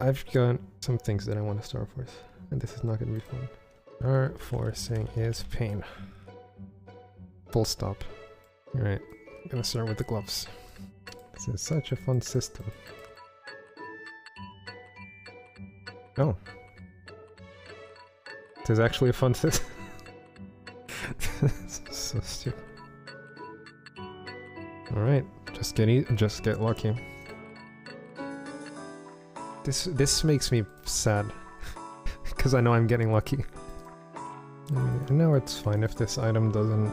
I've got some things that I want to Star Force, and this is not going to be fun. Star Forcing is pain. Full stop. Alright, I'm gonna start with the gloves. This is such a fun system. Oh. This is actually a fun system. so stupid. Alright, just get e just get lucky. This this makes me sad. Because I know I'm getting lucky. Mm, mean, know it's fine if this item doesn't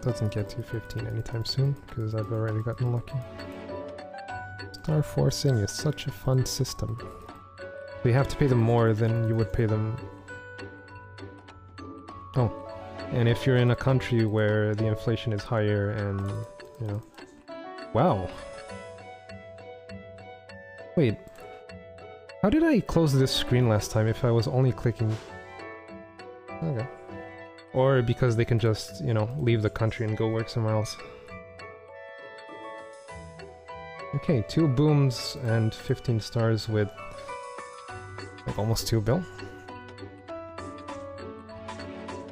doesn't get to 15 anytime soon, because I've already gotten lucky. Star Forcing is such a fun system. you have to pay them more than you would pay them... Oh. And if you're in a country where the inflation is higher and, you know... Wow. Wait. How did I close this screen last time if I was only clicking... Okay. Or because they can just, you know, leave the country and go work somewhere else. Okay, two booms and 15 stars with like almost two bill.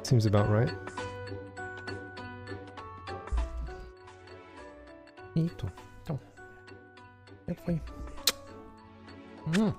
Seems about right. Eito. Então. Mm.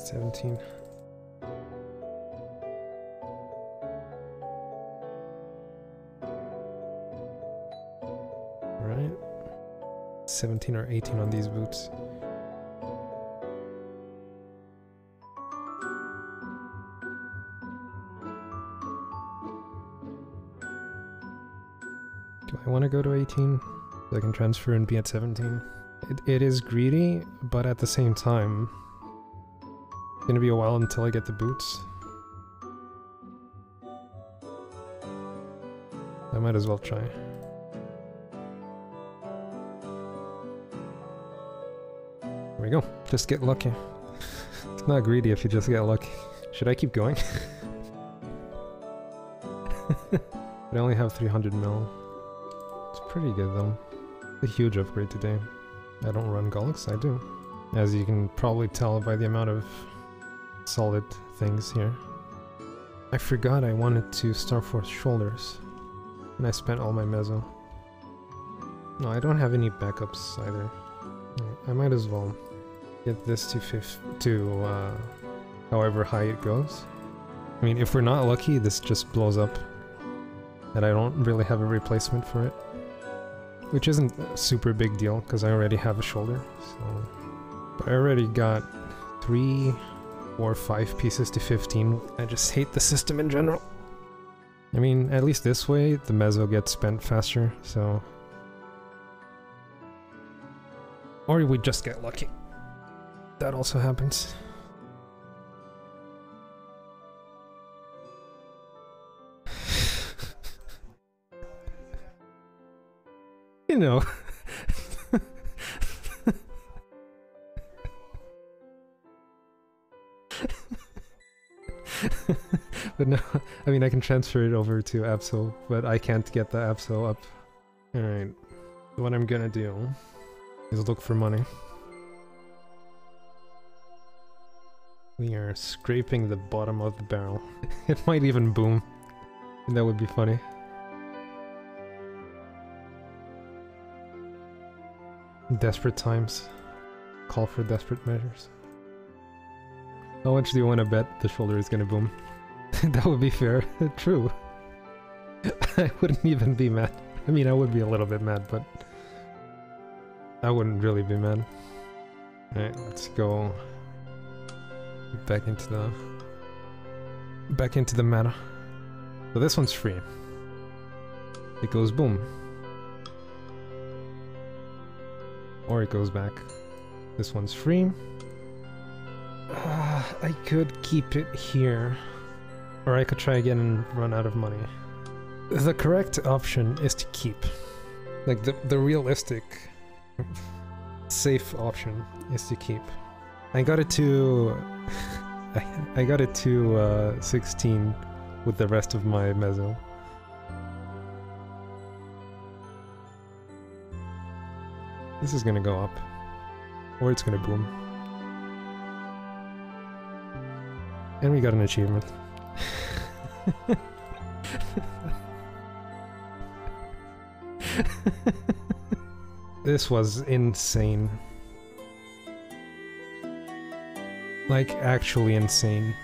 17. Right? 17 or 18 on these boots. Do I want to go to 18? So I can transfer and be at 17. it, it is greedy, but at the same time, it's gonna be a while until I get the boots. I might as well try. There we go. Just get lucky. it's not greedy if you just get lucky. Should I keep going? I only have 300 mil. It's pretty good though. A huge upgrade today. I don't run Gollux, I do. As you can probably tell by the amount of solid things here. I forgot I wanted to Star Force shoulders. And I spent all my meso. No, I don't have any backups either. I might as well get this to fifth to uh, however high it goes. I mean, if we're not lucky, this just blows up. And I don't really have a replacement for it. Which isn't a super big deal, because I already have a shoulder, so... But I already got three or five pieces to 15. I just hate the system in general. I mean, at least this way, the meso gets spent faster, so... Or we just get lucky. That also happens. you know. but no, I mean I can transfer it over to Absol, but I can't get the Absol up. Alright, what I'm gonna do is look for money. We are scraping the bottom of the barrel. it might even boom. And that would be funny. Desperate times. Call for desperate measures. How much do you want to bet the shoulder is gonna boom? that would be fair. True. I wouldn't even be mad. I mean, I would be a little bit mad, but... I wouldn't really be mad. Alright, let's go... Back into the... Back into the meta. So this one's free. it goes boom. Or it goes back. This one's free. Uh, I could keep it here. Or I could try again and run out of money. The correct option is to keep. Like, the, the realistic, safe option is to keep. I got it to... I, I got it to uh, 16 with the rest of my meso. This is gonna go up. Or it's gonna boom. And we got an achievement. this was insane. Like, actually insane.